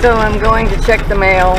So I'm going to check the mail.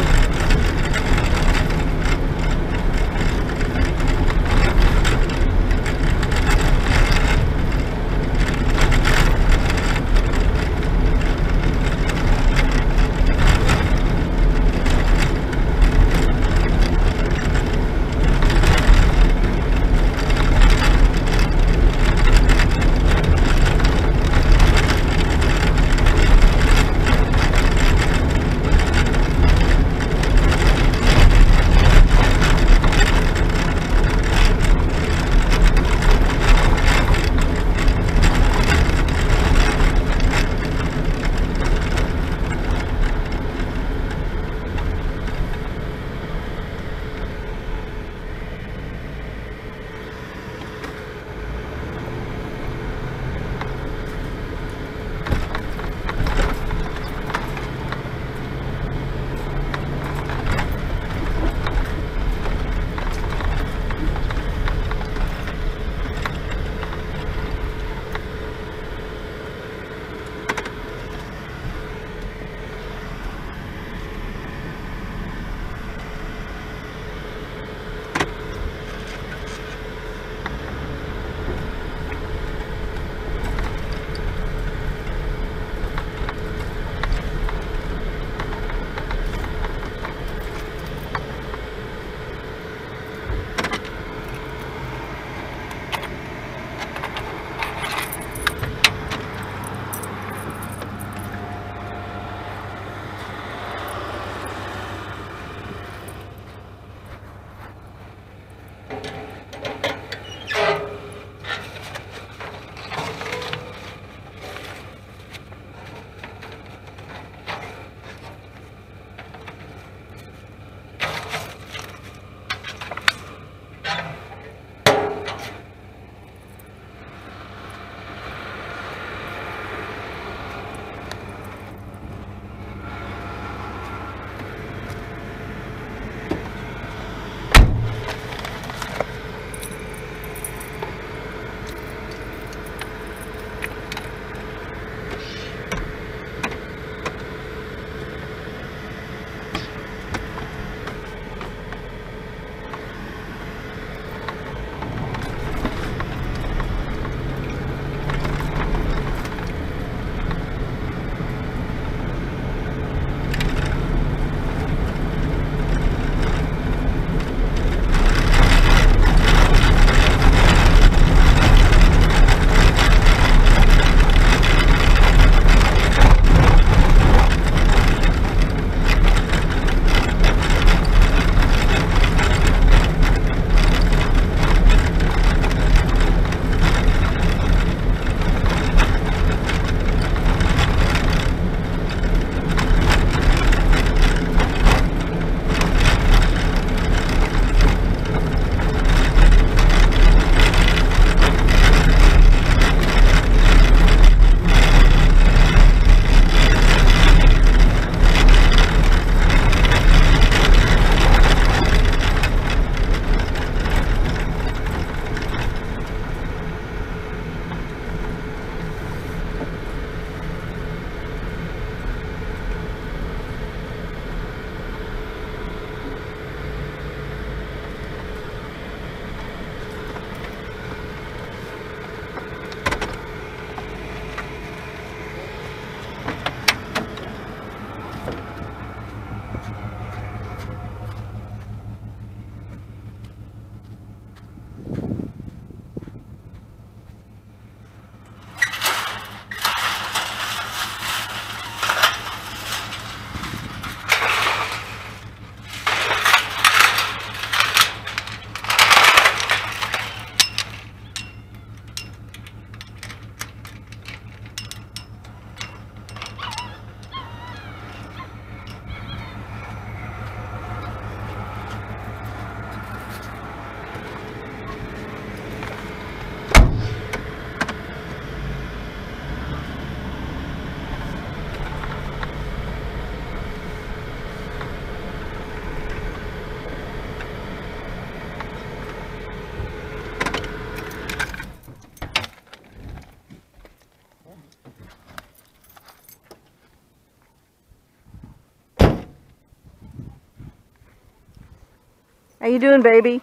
How you doing, baby?